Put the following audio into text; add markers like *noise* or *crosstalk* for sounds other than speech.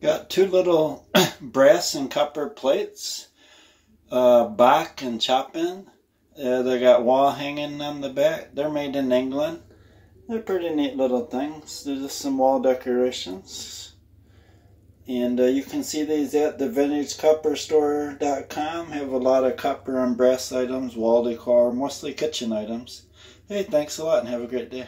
Got two little *clears throat* brass and copper plates, uh, Bach and Chopin. Uh, they got wall hanging on the back. They're made in England. They're pretty neat little things. They're just some wall decorations. And uh, you can see these at the vintagecopperstore.com. Have a lot of copper and brass items, wall decor, mostly kitchen items. Hey, thanks a lot and have a great day.